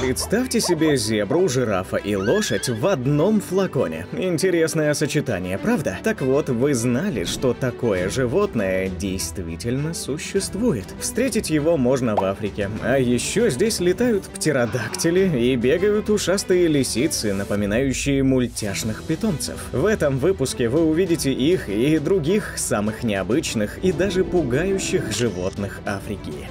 Представьте себе зебру, жирафа и лошадь в одном флаконе. Интересное сочетание, правда? Так вот, вы знали, что такое животное действительно существует. Встретить его можно в Африке. А еще здесь летают птеродактили и бегают ушастые лисицы, напоминающие мультяшных питомцев. В этом выпуске вы увидите их и других самых необычных и даже пугающих животных Африки.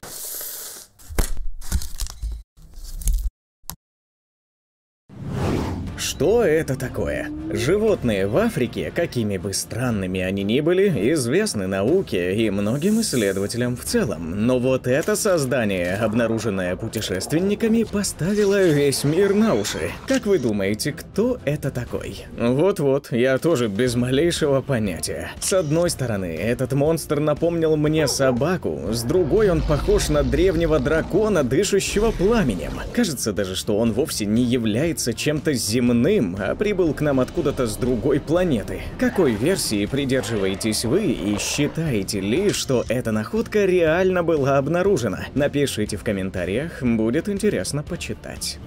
Что это такое? Животные в Африке, какими бы странными они ни были, известны науке и многим исследователям в целом. Но вот это создание, обнаруженное путешественниками, поставило весь мир на уши. Как вы думаете, кто это такой? Вот-вот, я тоже без малейшего понятия. С одной стороны, этот монстр напомнил мне собаку, с другой он похож на древнего дракона, дышащего пламенем. Кажется даже, что он вовсе не является чем-то земным земным, а прибыл к нам откуда-то с другой планеты. Какой версии придерживаетесь вы и считаете ли, что эта находка реально была обнаружена? Напишите в комментариях, будет интересно почитать.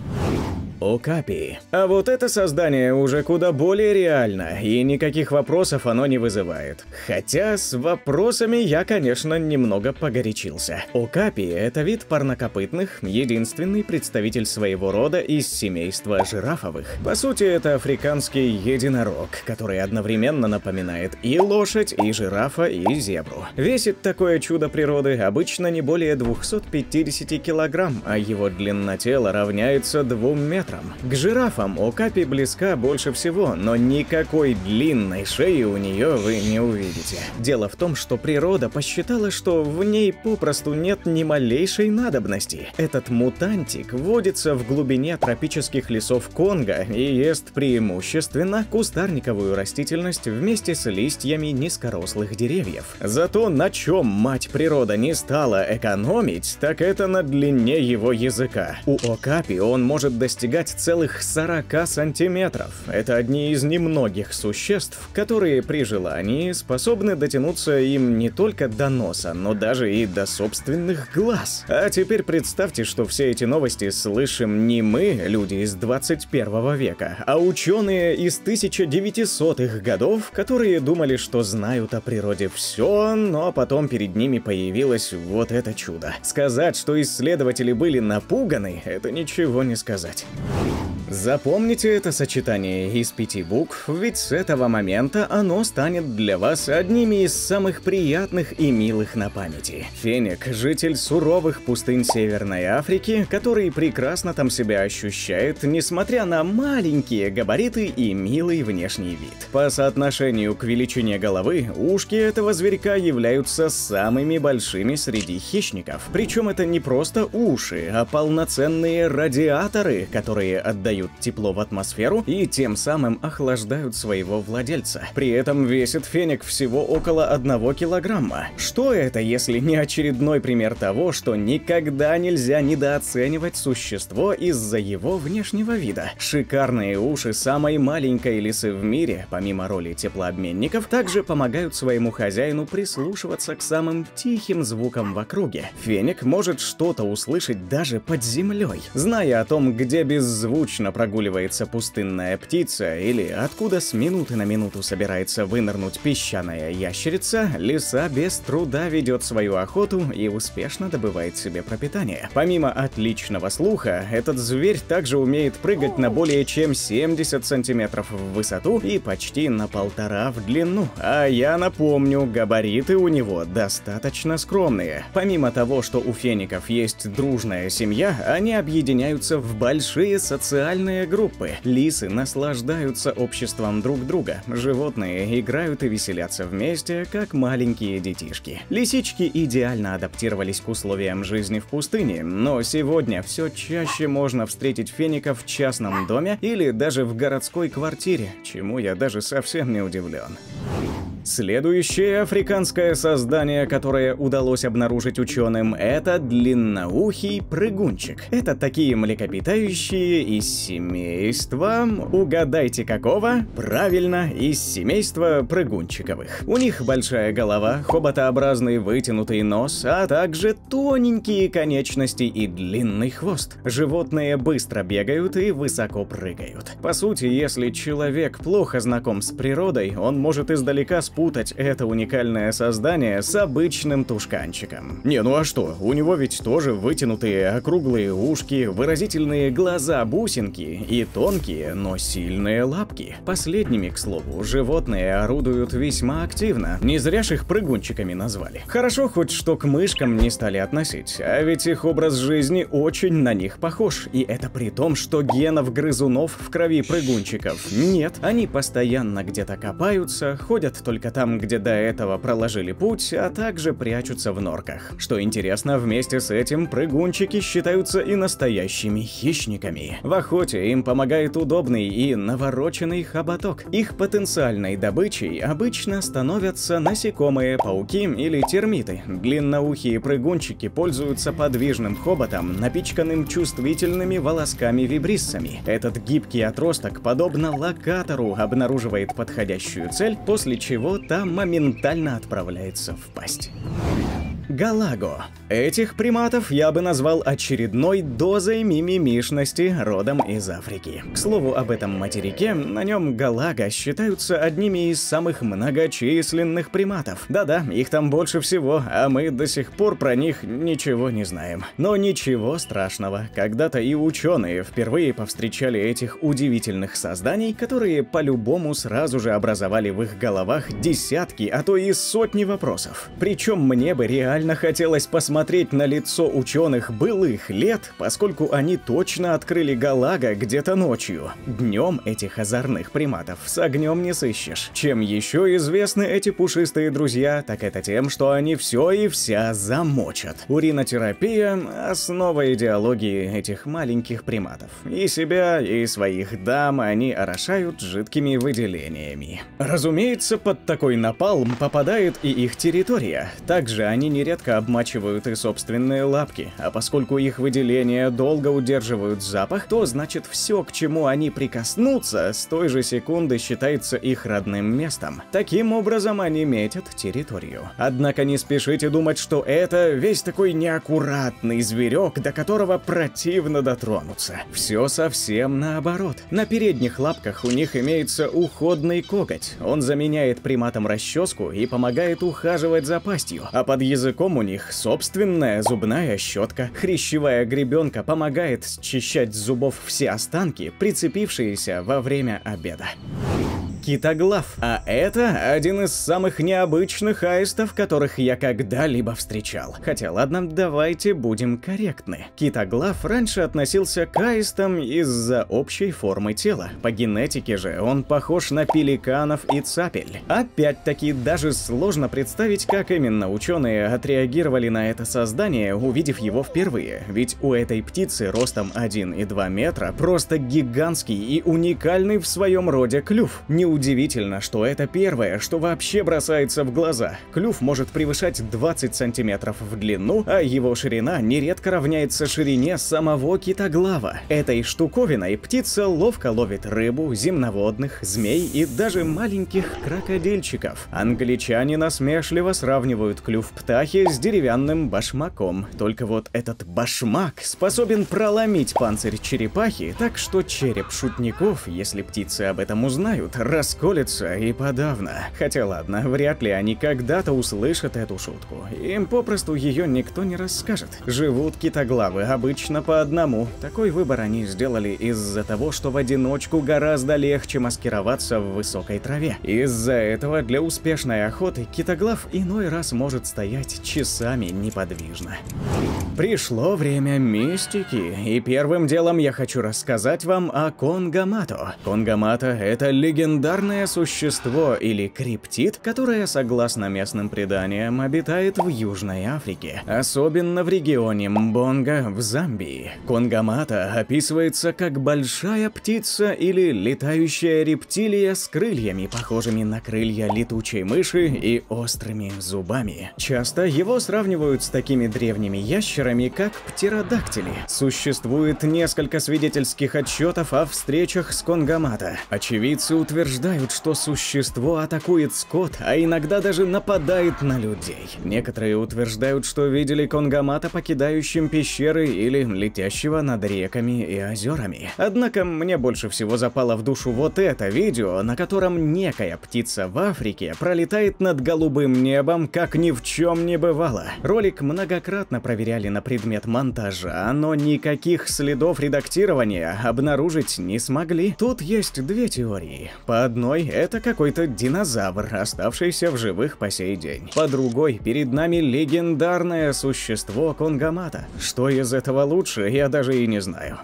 Окапи. А вот это создание уже куда более реально, и никаких вопросов оно не вызывает. Хотя с вопросами я, конечно, немного погорячился. Окапи – это вид парнокопытных, единственный представитель своего рода из семейства жирафовых. По сути, это африканский единорог, который одновременно напоминает и лошадь, и жирафа, и зебру. Весит такое чудо природы обычно не более 250 килограмм, а его длина тела равняется 2 метрам метрам. К жирафам Окапи близка больше всего, но никакой длинной шеи у нее вы не увидите. Дело в том, что природа посчитала, что в ней попросту нет ни малейшей надобности. Этот мутантик водится в глубине тропических лесов Конго и ест преимущественно кустарниковую растительность вместе с листьями низкорослых деревьев. Зато на чем мать природа не стала экономить, так это на длине его языка. У Окапи он может достигать достигать целых 40 сантиметров. Это одни из немногих существ, которые при желании способны дотянуться им не только до носа, но даже и до собственных глаз. А теперь представьте, что все эти новости слышим не мы, люди из 21 века, а ученые из 1900-х годов, которые думали, что знают о природе все, но потом перед ними появилось вот это чудо. Сказать, что исследователи были напуганы, это ничего не сказать. Thank you. Запомните это сочетание из пяти букв, ведь с этого момента оно станет для вас одними из самых приятных и милых на памяти. Феник – житель суровых пустынь Северной Африки, который прекрасно там себя ощущает, несмотря на маленькие габариты и милый внешний вид. По соотношению к величине головы, ушки этого зверька являются самыми большими среди хищников. Причем это не просто уши, а полноценные радиаторы, которые отдают тепло в атмосферу и тем самым охлаждают своего владельца. При этом весит феник всего около 1 килограмма. Что это, если не очередной пример того, что никогда нельзя недооценивать существо из-за его внешнего вида? Шикарные уши самой маленькой лисы в мире, помимо роли теплообменников, также помогают своему хозяину прислушиваться к самым тихим звукам в округе. Феник может что-то услышать даже под землей. Зная о том, где беззвучно прогуливается пустынная птица или откуда с минуты на минуту собирается вынырнуть песчаная ящерица, лиса без труда ведет свою охоту и успешно добывает себе пропитание. Помимо отличного слуха, этот зверь также умеет прыгать на более чем 70 сантиметров в высоту и почти на полтора в длину. А я напомню, габариты у него достаточно скромные. Помимо того, что у феников есть дружная семья, они объединяются в большие социальные группы. Лисы наслаждаются обществом друг друга. Животные играют и веселятся вместе, как маленькие детишки. Лисички идеально адаптировались к условиям жизни в пустыне, но сегодня все чаще можно встретить феников в частном доме или даже в городской квартире, чему я даже совсем не удивлен. Следующее африканское создание, которое удалось обнаружить ученым, это длинноухий прыгунчик. Это такие млекопитающие из семейства... Угадайте какого? Правильно, из семейства прыгунчиковых. У них большая голова, хоботообразный вытянутый нос, а также тоненькие конечности и длинный хвост. Животные быстро бегают и высоко прыгают. По сути, если человек плохо знаком с природой, он может издалека спутать это уникальное создание с обычным тушканчиком. Не, ну а что, у него ведь тоже вытянутые округлые ушки, выразительные глаза-бусинки и тонкие, но сильные лапки. Последними, к слову, животные орудуют весьма активно. Не зря ж их прыгунчиками назвали. Хорошо хоть что к мышкам не стали относить, а ведь их образ жизни очень на них похож. И это при том, что генов грызунов в крови прыгунчиков нет. Они постоянно где-то копаются, ходят только там, где до этого проложили путь, а также прячутся в норках. Что интересно, вместе с этим прыгунчики считаются и настоящими хищниками. В охоте им помогает удобный и навороченный хоботок. Их потенциальной добычей обычно становятся насекомые, пауки или термиты. Длинноухие прыгунчики пользуются подвижным хоботом, напичканным чувствительными волосками-вибриссами. Этот гибкий отросток, подобно локатору, обнаруживает подходящую цель, после чего та моментально отправляется в пасть. Галаго. Этих приматов я бы назвал очередной дозой мимимишности родом из Африки. К слову об этом материке, на нем галага считаются одними из самых многочисленных приматов. Да-да, их там больше всего, а мы до сих пор про них ничего не знаем. Но ничего страшного, когда-то и ученые впервые повстречали этих удивительных созданий, которые по-любому сразу же образовали в их головах десятки, а то и сотни вопросов. Причем мне бы реально реально хотелось посмотреть на лицо ученых былых лет, поскольку они точно открыли Галага где-то ночью. Днем этих озорных приматов с огнем не сыщешь. Чем еще известны эти пушистые друзья, так это тем, что они все и вся замочат. Уринотерапия – основа идеологии этих маленьких приматов. И себя, и своих дам они орошают жидкими выделениями. Разумеется, под такой напалм попадает и их территория. Также они не нередко обмачивают и собственные лапки, а поскольку их выделения долго удерживают запах, то значит все, к чему они прикоснутся, с той же секунды считается их родным местом. Таким образом они метят территорию. Однако не спешите думать, что это весь такой неаккуратный зверек, до которого противно дотронуться. Все совсем наоборот. На передних лапках у них имеется уходный коготь. Он заменяет приматам расческу и помогает ухаживать за пастью, а под языком языком у них собственная зубная щетка. Хрящевая гребенка помогает счищать с зубов все останки, прицепившиеся во время обеда китоглав. А это один из самых необычных аистов, которых я когда-либо встречал. Хотя ладно, давайте будем корректны. Китоглав раньше относился к аистам из-за общей формы тела. По генетике же он похож на пеликанов и цапель. Опять-таки, даже сложно представить, как именно ученые отреагировали на это создание, увидев его впервые. Ведь у этой птицы ростом 1 и 2 метра просто гигантский и уникальный в своем роде клюв. Не Неудивительно, что это первое, что вообще бросается в глаза. Клюв может превышать 20 сантиметров в длину, а его ширина нередко равняется ширине самого китоглава. Этой штуковиной птица ловко ловит рыбу, земноводных, змей и даже маленьких крокодильчиков. Англичане насмешливо сравнивают клюв птахи с деревянным башмаком. Только вот этот башмак способен проломить панцирь черепахи, так что череп шутников, если птицы об этом узнают, расколется и подавно. Хотя ладно, вряд ли они когда-то услышат эту шутку. Им попросту ее никто не расскажет. Живут китоглавы обычно по одному. Такой выбор они сделали из-за того, что в одиночку гораздо легче маскироваться в высокой траве. Из-за этого для успешной охоты китоглав иной раз может стоять часами неподвижно. Пришло время мистики, и первым делом я хочу рассказать вам о Конгамато. Конгамато — это легендарный легендарное существо или криптид, которое, согласно местным преданиям, обитает в Южной Африке, особенно в регионе Мбонга в Замбии. Конгамата описывается как большая птица или летающая рептилия с крыльями, похожими на крылья летучей мыши и острыми зубами. Часто его сравнивают с такими древними ящерами, как птеродактили. Существует несколько свидетельских отчетов о встречах с Конгамата. Очевидцы утверждают, что существо атакует скот, а иногда даже нападает на людей. Некоторые утверждают, что видели Конгамата покидающим пещеры или летящего над реками и озерами. Однако мне больше всего запало в душу вот это видео, на котором некая птица в Африке пролетает над голубым небом, как ни в чем не бывало. Ролик многократно проверяли на предмет монтажа, но никаких следов редактирования обнаружить не смогли. Тут есть две теории. По одной, это какой-то динозавр, оставшийся в живых по сей день. По другой, перед нами легендарное существо Конгамата. Что из этого лучше, я даже и не знаю.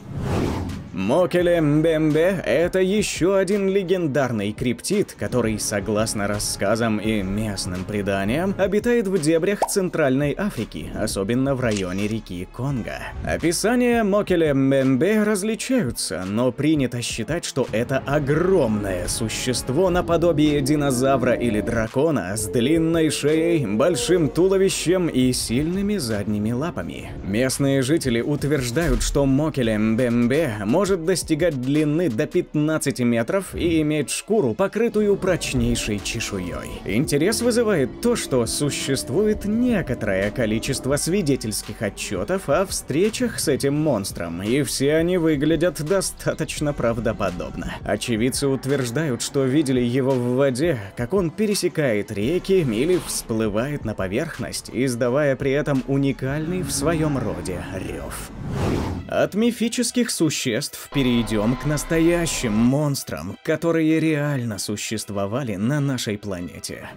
Мокеле Мбембе – это еще один легендарный криптид, который, согласно рассказам и местным преданиям, обитает в дебрях Центральной Африки, особенно в районе реки Конго. Описания Мокеле Мбембе различаются, но принято считать, что это огромное существо наподобие динозавра или дракона с длинной шеей, большим туловищем и сильными задними лапами. Местные жители утверждают, что Мокеле Мбембе может может достигать длины до 15 метров и иметь шкуру, покрытую прочнейшей чешуей. Интерес вызывает то, что существует некоторое количество свидетельских отчетов о встречах с этим монстром, и все они выглядят достаточно правдоподобно. Очевидцы утверждают, что видели его в воде, как он пересекает реки или всплывает на поверхность, издавая при этом уникальный в своем роде рев. От мифических существ перейдем к настоящим монстрам, которые реально существовали на нашей планете.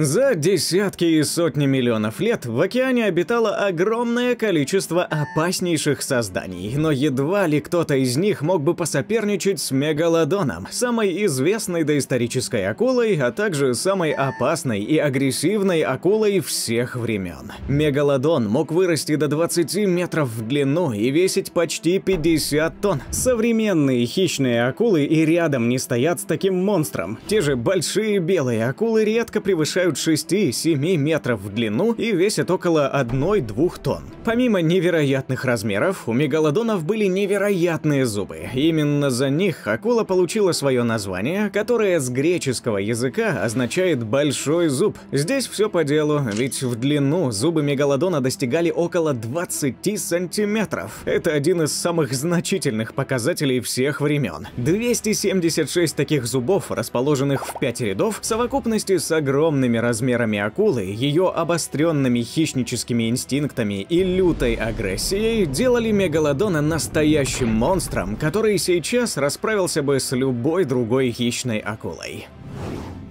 За десятки и сотни миллионов лет в океане обитало огромное количество опаснейших созданий, но едва ли кто-то из них мог бы посоперничать с Мегалодоном, самой известной доисторической акулой, а также самой опасной и агрессивной акулой всех времен. Мегалодон мог вырасти до 20 метров в длину и весить почти 50 тонн. Современные хищные акулы и рядом не стоят с таким монстром. Те же большие белые акулы редко превышают достигают 6-7 метров в длину и весят около 1-2 тонн. Помимо невероятных размеров, у мегалодонов были невероятные зубы. Именно за них акула получила свое название, которое с греческого языка означает «большой зуб». Здесь все по делу, ведь в длину зубы мегалодона достигали около 20 сантиметров. Это один из самых значительных показателей всех времен. 276 таких зубов, расположенных в 5 рядов, в совокупности с огромными размерами акулы, ее обостренными хищническими инстинктами и лютой агрессией делали Мегалодона настоящим монстром, который сейчас расправился бы с любой другой хищной акулой.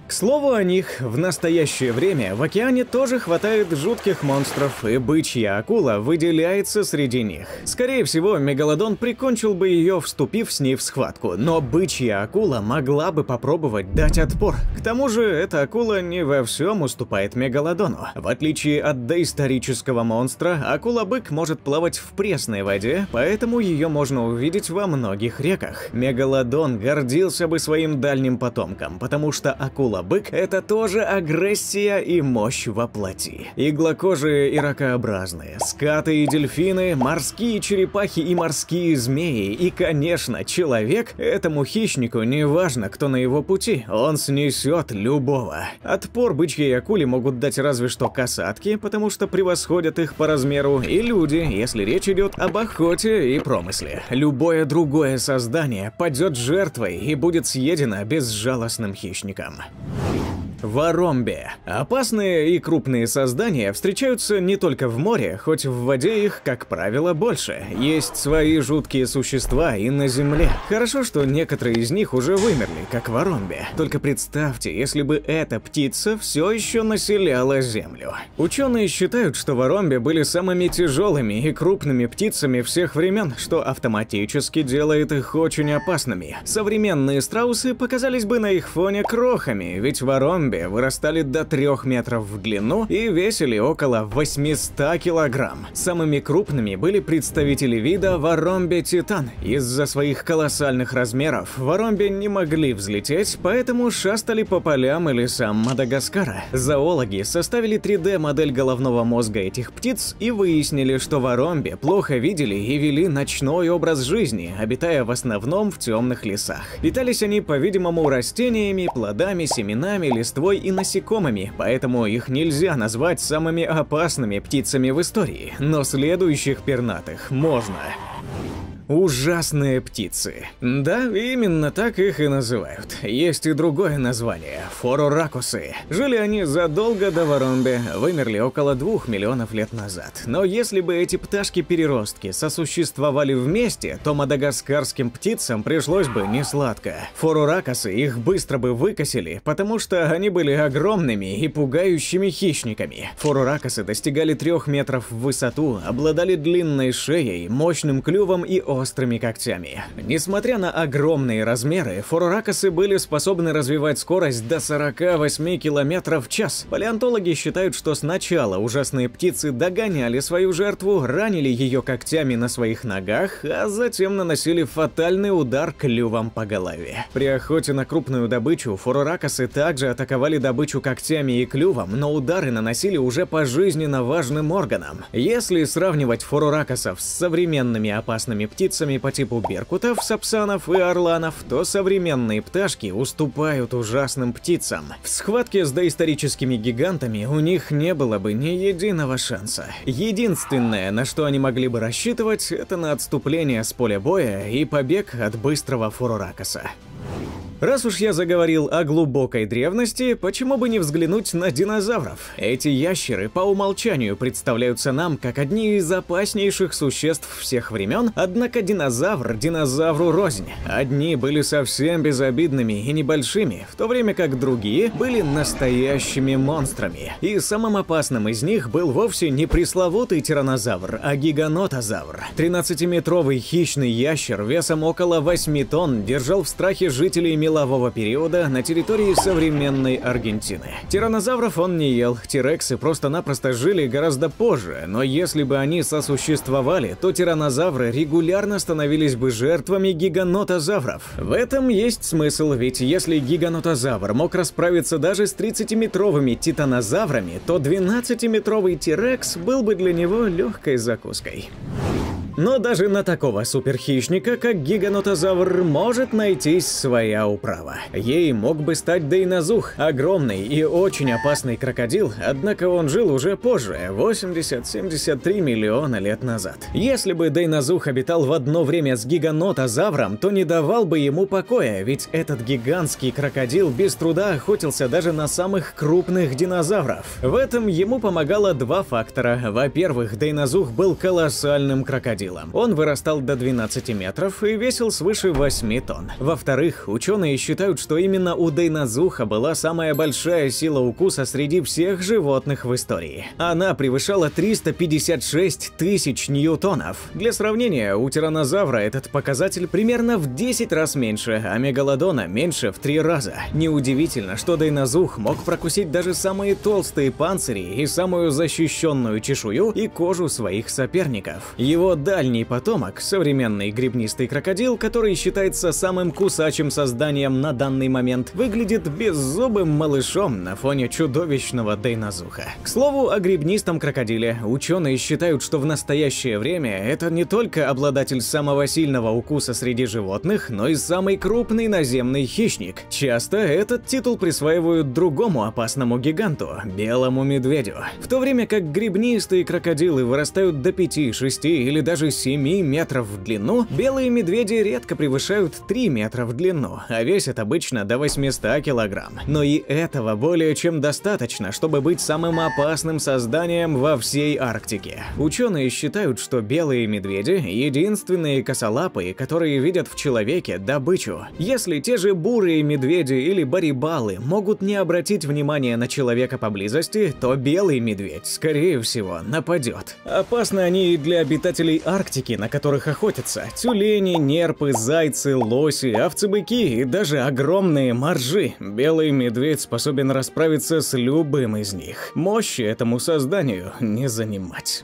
К слову о них, в настоящее время в океане тоже хватает жутких монстров, и бычья акула выделяется среди них. Скорее всего, Мегалодон прикончил бы ее, вступив с ней в схватку, но бычья акула могла бы попробовать дать отпор. К тому же, эта акула не во всем уступает Мегалодону. В отличие от доисторического монстра, акула-бык может плавать в пресной воде, поэтому ее можно увидеть во многих реках. Мегалодон гордился бы своим дальним потомком, потому что акула бык – это тоже агрессия и мощь во плоти. Иглокожие и ракообразные, скаты и дельфины, морские черепахи и морские змеи. И, конечно, человек этому хищнику не важно, кто на его пути, он снесет любого. Отпор бычьей акуле могут дать разве что касатки, потому что превосходят их по размеру, и люди, если речь идет об охоте и промысле. Любое другое создание падет жертвой и будет съедено безжалостным хищником. Воромби. Опасные и крупные создания встречаются не только в море, хоть в воде их, как правило, больше. Есть свои жуткие существа и на земле. Хорошо, что некоторые из них уже вымерли, как воромби. Только представьте, если бы эта птица все еще населяла землю. Ученые считают, что воромби были самыми тяжелыми и крупными птицами всех времен, что автоматически делает их очень опасными. Современные страусы показались бы на их фоне крохами, ведь воромби зомби вырастали до 3 метров в длину и весили около 800 килограмм. Самыми крупными были представители вида Воромбе Титан. Из-за своих колоссальных размеров Воромбе не могли взлететь, поэтому шастали по полям и лесам Мадагаскара. Зоологи составили 3D-модель головного мозга этих птиц и выяснили, что Воромбе плохо видели и вели ночной образ жизни, обитая в основном в темных лесах. Питались они, по-видимому, растениями, плодами, семенами, листвой листвой и насекомыми, поэтому их нельзя назвать самыми опасными птицами в истории, но следующих пернатых можно. Ужасные птицы. Да, именно так их и называют. Есть и другое название – фороракусы. Жили они задолго до Воромбе, вымерли около двух миллионов лет назад. Но если бы эти пташки-переростки сосуществовали вместе, то мадагаскарским птицам пришлось бы несладко. Фороракусы их быстро бы выкосили, потому что они были огромными и пугающими хищниками. Фороракусы достигали трех метров в высоту, обладали длинной шеей, мощным клювом и острыми когтями. Несмотря на огромные размеры, форуракосы были способны развивать скорость до 48 км в час. Палеонтологи считают, что сначала ужасные птицы догоняли свою жертву, ранили ее когтями на своих ногах, а затем наносили фатальный удар клювом по голове. При охоте на крупную добычу форуракосы также атаковали добычу когтями и клювом, но удары наносили уже по жизненно важным органам. Если сравнивать форуракосов с современными опасными птицами, птицами по типу беркутов, сапсанов и орланов, то современные пташки уступают ужасным птицам. В схватке с доисторическими гигантами у них не было бы ни единого шанса. Единственное, на что они могли бы рассчитывать, это на отступление с поля боя и побег от быстрого фуруракаса. Раз уж я заговорил о глубокой древности, почему бы не взглянуть на динозавров? Эти ящеры по умолчанию представляются нам как одни из опаснейших существ всех времен, однако динозавр динозавру рознь. Одни были совсем безобидными и небольшими, в то время как другие были настоящими монстрами. И самым опасным из них был вовсе не пресловутый тиранозавр, а гиганотозавр. 13-метровый хищный ящер весом около 8 тонн держал в страхе жителей мелового периода на территории современной Аргентины. Тиранозавров он не ел, тирексы просто-напросто жили гораздо позже, но если бы они сосуществовали, то тиранозавры регулярно становились бы жертвами гиганотозавров. В этом есть смысл, ведь если гиганотозавр мог расправиться даже с 30-метровыми титанозаврами, то 12-метровый тирекс был бы для него легкой закуской. Но даже на такого суперхищника, как гиганотозавр, может найтись своя управа. Ей мог бы стать Дейнозух, огромный и очень опасный крокодил, однако он жил уже позже, 80-73 миллиона лет назад. Если бы Дейнозух обитал в одно время с гиганотозавром, то не давал бы ему покоя, ведь этот гигантский крокодил без труда охотился даже на самых крупных динозавров. В этом ему помогало два фактора. Во-первых, Дейнозух был колоссальным крокодилом, крокодилом. Он вырастал до 12 метров и весил свыше 8 тонн. Во-вторых, ученые считают, что именно у Дейнозуха была самая большая сила укуса среди всех животных в истории. Она превышала 356 тысяч ньютонов. Для сравнения, у тиранозавра этот показатель примерно в 10 раз меньше, а мегалодона меньше в 3 раза. Неудивительно, что Дейнозух мог прокусить даже самые толстые панцири и самую защищенную чешую и кожу своих соперников. Его да дальний потомок, современный грибнистый крокодил, который считается самым кусачим созданием на данный момент, выглядит беззубым малышом на фоне чудовищного Дейнозуха. К слову о грибнистом крокодиле, ученые считают, что в настоящее время это не только обладатель самого сильного укуса среди животных, но и самый крупный наземный хищник. Часто этот титул присваивают другому опасному гиганту – белому медведю. В то время как грибнистые крокодилы вырастают до 5, 6 или даже даже 7 метров в длину, белые медведи редко превышают 3 метра в длину, а весят обычно до 800 килограмм. Но и этого более чем достаточно, чтобы быть самым опасным созданием во всей Арктике. Ученые считают, что белые медведи – единственные косолапые, которые видят в человеке добычу. Если те же бурые медведи или барибалы могут не обратить внимания на человека поблизости, то белый медведь, скорее всего, нападет. Опасны они и для обитателей Арктики, на которых охотятся. Тюлени, нерпы, зайцы, лоси, овцы-быки и даже огромные моржи. Белый медведь способен расправиться с любым из них. Мощи этому созданию не занимать.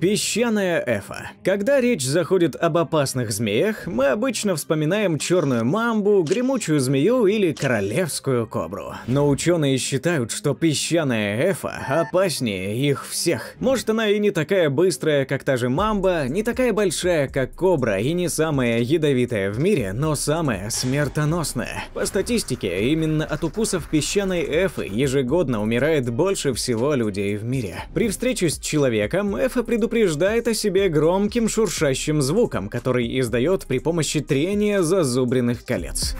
Песчаная эфа. Когда речь заходит об опасных змеях, мы обычно вспоминаем черную мамбу, гремучую змею или королевскую кобру. Но ученые считают, что песчаная эфа опаснее их всех. Может она и не такая быстрая, как та же мамба, не такая большая, как кобра и не самая ядовитая в мире, но самая смертоносная. По статистике, именно от укусов песчаной эфы ежегодно умирает больше всего людей в мире. При встрече с человеком эфа предупреждает предупреждает о себе громким шуршащим звуком, который издает при помощи трения зазубренных колец.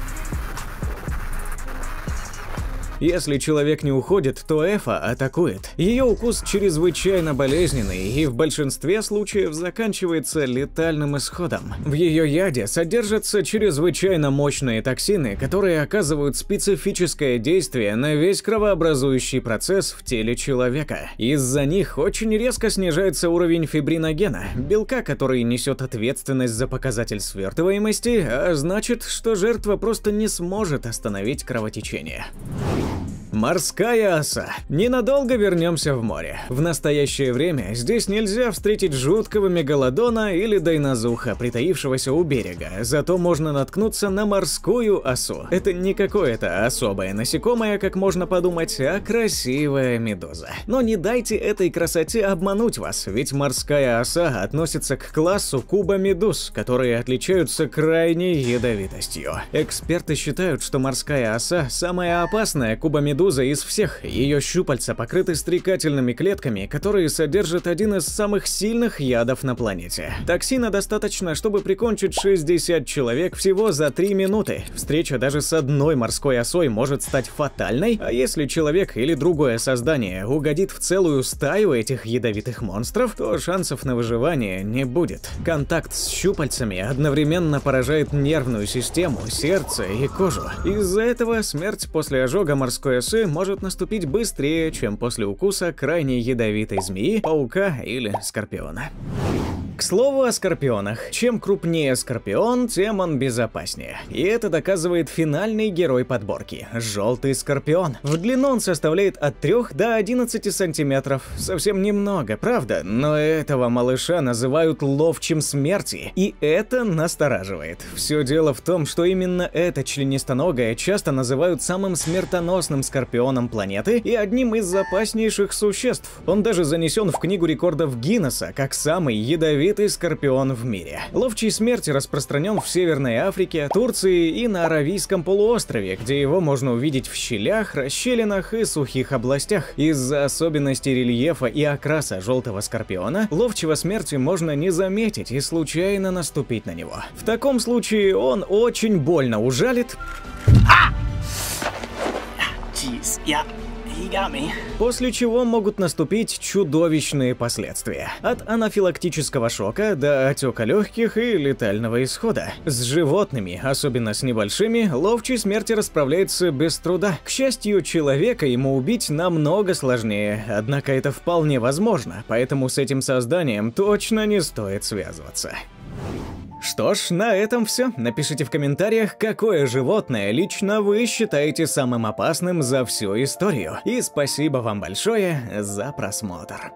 Если человек не уходит, то Эфа атакует. Ее укус чрезвычайно болезненный и в большинстве случаев заканчивается летальным исходом. В ее яде содержатся чрезвычайно мощные токсины, которые оказывают специфическое действие на весь кровообразующий процесс в теле человека. Из-за них очень резко снижается уровень фибриногена, белка, который несет ответственность за показатель свертываемости, а значит, что жертва просто не сможет остановить кровотечение. Морская оса. Ненадолго вернемся в море. В настоящее время здесь нельзя встретить жуткого мегалодона или дайнозуха, притаившегося у берега, зато можно наткнуться на морскую осу. Это не какое-то особое насекомое, как можно подумать, а красивая медуза. Но не дайте этой красоте обмануть вас, ведь морская оса относится к классу куба-медуз, которые отличаются крайней ядовитостью. Эксперты считают, что морская оса самая опасная куба-медуза медуза из всех. Ее щупальца покрыты стрекательными клетками, которые содержат один из самых сильных ядов на планете. Токсина достаточно, чтобы прикончить 60 человек всего за 3 минуты. Встреча даже с одной морской осой может стать фатальной, а если человек или другое создание угодит в целую стаю этих ядовитых монстров, то шансов на выживание не будет. Контакт с щупальцами одновременно поражает нервную систему, сердце и кожу. Из-за этого смерть после ожога морской осы укусы может наступить быстрее, чем после укуса крайне ядовитой змеи, паука или скорпиона. К слову о скорпионах. Чем крупнее скорпион, тем он безопаснее. И это доказывает финальный герой подборки – желтый скорпион. В длину он составляет от 3 до 11 сантиметров. Совсем немного, правда? Но этого малыша называют ловчим смерти. И это настораживает. Все дело в том, что именно это членистоногое часто называют самым смертоносным скорпионом планеты и одним из опаснейших существ. Он даже занесен в книгу рекордов Гиннесса как самый ядовитый скорпион в мире. Ловчий смерти распространен в Северной Африке, Турции и на Аравийском полуострове, где его можно увидеть в щелях, расщелинах и сухих областях. Из-за особенностей рельефа и окраса желтого скорпиона, ловчего смерти можно не заметить и случайно наступить на него. В таком случае он очень больно ужалит... Jeez, yeah. После чего могут наступить чудовищные последствия. От анафилактического шока до отека легких и летального исхода. С животными, особенно с небольшими, ловчий смерти расправляется без труда. К счастью, человека ему убить намного сложнее, однако это вполне возможно, поэтому с этим созданием точно не стоит связываться. Что ж, на этом все. Напишите в комментариях, какое животное лично вы считаете самым опасным за всю историю. И спасибо вам большое за просмотр.